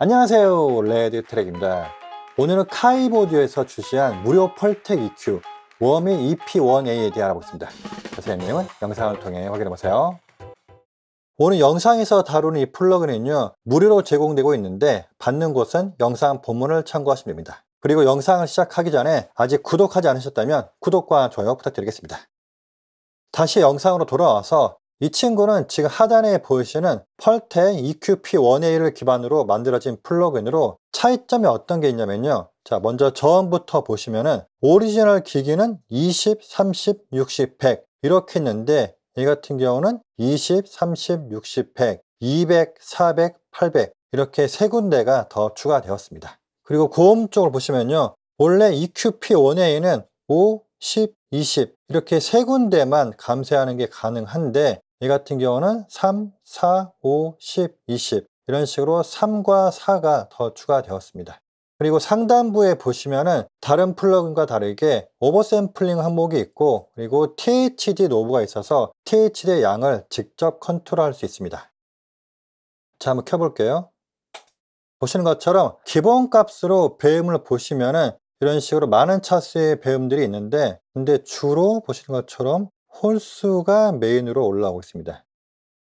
안녕하세요 레드 트랙입니다. 오늘은 Kiive Audio에서 출시한 무료 Pultec EQ Warmy EP1A에 대해 알아보겠습니다. 자세한 내용은 영상을 통해 확인해보세요. 오늘 영상에서 다루는 이 플러그는요 무료로 제공되고 있는데 받는 곳은 영상 본문을 참고하시면 됩니다. 그리고 영상을 시작하기 전에 아직 구독하지 않으셨다면 구독과 좋아요 부탁드리겠습니다. 다시 영상으로 돌아와서 이 친구는 지금 하단에 보이시는 Pultec EQP1A를 기반으로 만들어진 플러그인으로 차이점이 어떤 게 있냐면요. 자, 먼저 저음부터 보시면은 오리지널 기기는 20, 30, 60, 100 이렇게 있는데 이 같은 경우는 20, 30, 60, 100, 200, 400, 800 이렇게 세 군데가 더 추가되었습니다. 그리고 고음 쪽을 보시면요. 원래 EQP1A는 5, 10, 20 이렇게 세 군데만 감쇄하는 게 가능한데 이 같은 경우는 3, 4, 5, 10, 20 이런 식으로 3과 4가 더 추가되었습니다. 그리고 상단부에 보시면은 다른 플러그인과 다르게 oversampling 항목이 있고 그리고 THD knob가 있어서 THD의 양을 직접 컨트롤할 수 있습니다. 자, 한번 켜볼게요. 보시는 것처럼 기본 값으로 배음을 보시면은 이런 식으로 많은 차수의 배음들이 있는데 근데 주로 보시는 것처럼 홀수가 메인으로 올라오고 있습니다.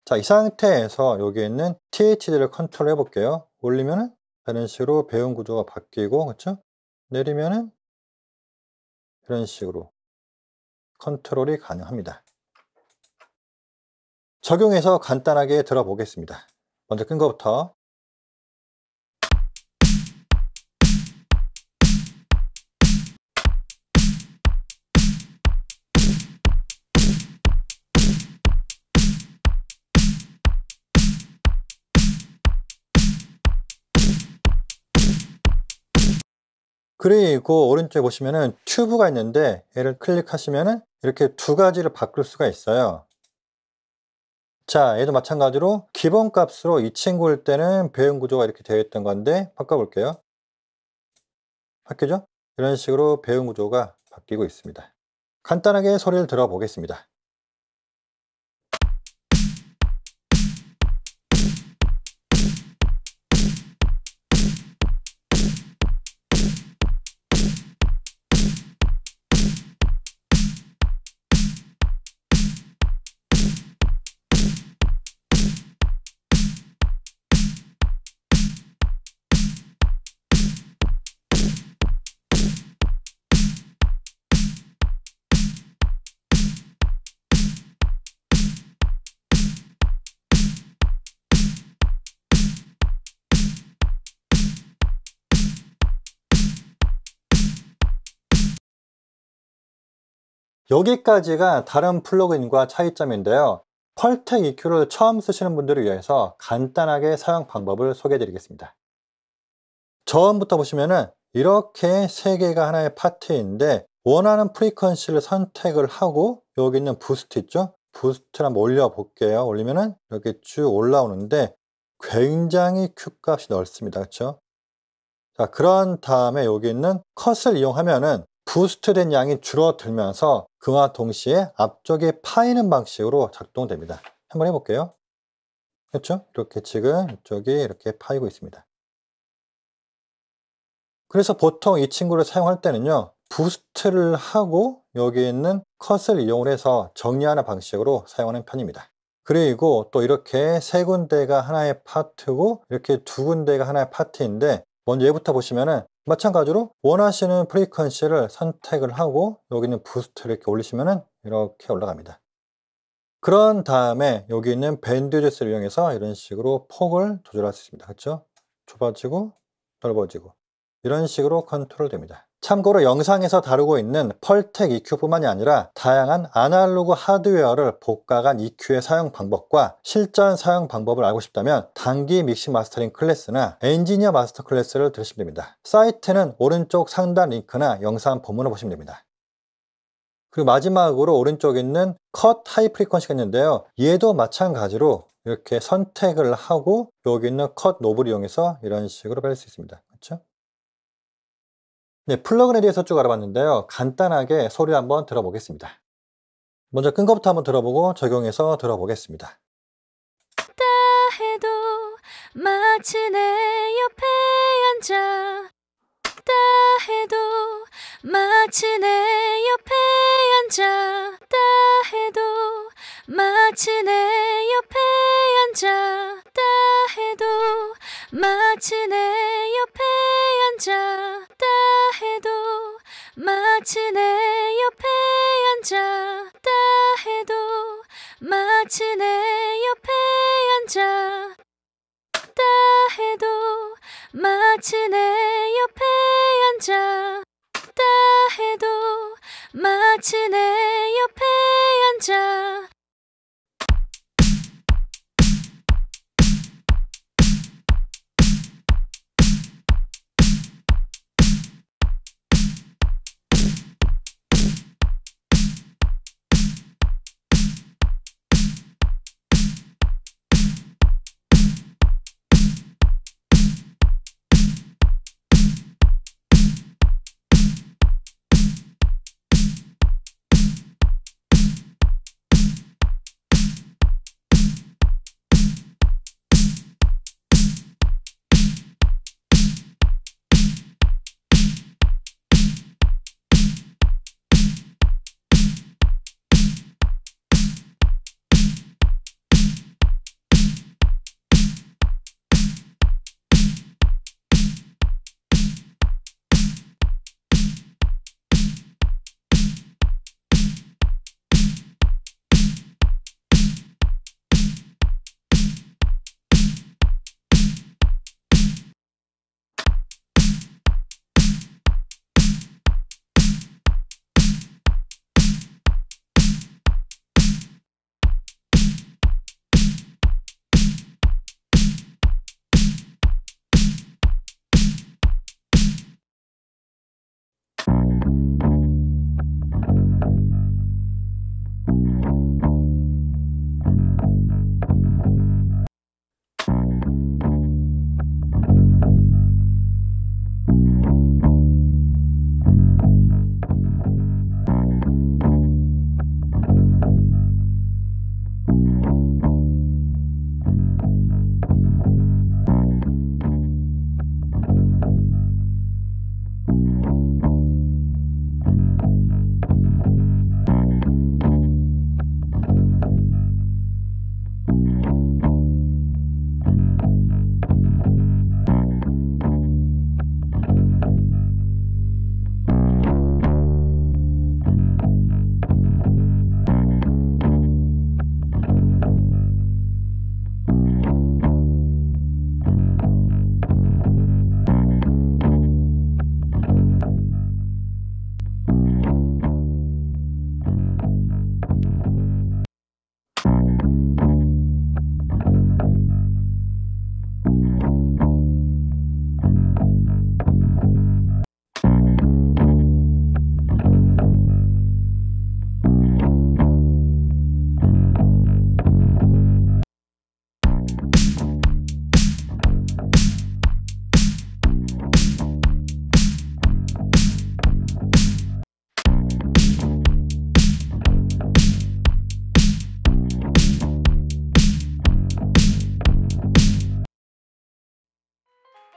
자, 이 상태에서 여기 있는 THD를 컨트롤 해볼게요. 올리면은 이런 식으로 배음 구조가 바뀌고, 그렇죠? 내리면은 이런 식으로 컨트롤이 가능합니다. 적용해서 간단하게 들어보겠습니다. 먼저 끈 거부터 그리고 오른쪽에 보시면은 튜브가 있는데 얘를 클릭하시면은 이렇게 두 가지를 바꿀 수가 있어요. 자, 얘도 마찬가지로 기본 값으로 이 친구일 때는 배운 구조가 이렇게 되어 있던 건데 바꿔볼게요. 바뀌죠? 이런 식으로 배운 구조가 바뀌고 있습니다. 간단하게 소리를 들어보겠습니다. 여기까지가 다른 플러그인과 차이점인데요. Pultec EQ를 처음 쓰시는 분들을 위해서 간단하게 사용 방법을 소개해 드리겠습니다. 저음부터 보시면은 이렇게 세 개가 하나의 파트인데 원하는 frequency를 선택을 하고 여기 있는 boost 있죠? boost를 한번 올려 볼게요. 올리면은 이렇게 쭉 올라오는데 굉장히 Q 값이 넓습니다. 그렇죠? 자, 그런 다음에 여기 있는 cut을 이용하면은 boost된 양이 줄어들면서 그와 동시에 앞쪽에 파이는 방식으로 작동됩니다. 한번 해볼게요. 그렇죠? 이렇게 지금 이쪽이 이렇게 파이고 있습니다. 그래서 보통 이 친구를 사용할 때는요. boost를 하고 여기 있는 cut을 이용을 해서 정리하는 방식으로 사용하는 편입니다. 그리고 또 이렇게 세 군데가 하나의 파트고 이렇게 두 군데가 하나의 파트인데 먼저 얘부터 보시면은 마찬가지로 원하시는 frequency를 선택을 하고 여기 있는 boost를 이렇게 올리시면 이렇게 올라갑니다. 그런 다음에 여기 있는 bandwidth를 이용해서 이런 식으로 폭을 조절할 수 있습니다. 그렇죠? 좁아지고 넓어지고 이런 식으로 컨트롤 됩니다. 참고로 영상에서 다루고 있는 Pultec EQ뿐만이 아니라 다양한 아날로그 하드웨어를 복각한 EQ의 사용 방법과 실전 사용 방법을 알고 싶다면 단기 믹싱 마스터링 클래스나 엔지니어 마스터 클래스를 들으시면 됩니다. 사이트는 오른쪽 상단 링크나 영상 본문을 보시면 됩니다. 그리고 마지막으로 오른쪽에 있는 cut high frequency가 있는데요. 얘도 마찬가지로 이렇게 선택을 하고 여기 있는 cut knob를 이용해서 이런 식으로 뺄 수 있습니다. 그렇죠? 네, 플러그에 대해서 쭉 알아봤는데요. 간단하게 소리 한번 들어보겠습니다. 먼저 끈 것부터 한번 들어보고 적용해서 들어보겠습니다. 해도 마치 내 옆에 앉아 다 해도 마치 내 옆에 앉아 다 해도 마치 내 옆에 앉아 다 해도 마치 내 옆에 앉아 마치 내 옆에 앉았다 해도 마치 내 옆에 앉았다 해도 마치 내 옆에 앉았다 해도 마치 내 옆에 앉아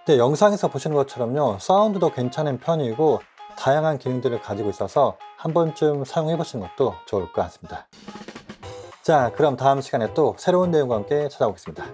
네, 영상에서 보시는 것처럼요 사운드도 괜찮은 편이고 다양한 기능들을 가지고 있어서 한 번쯤 사용해 보시는 것도 좋을 것 같습니다. 자 그럼 다음 시간에 또 새로운 내용과 함께 찾아오겠습니다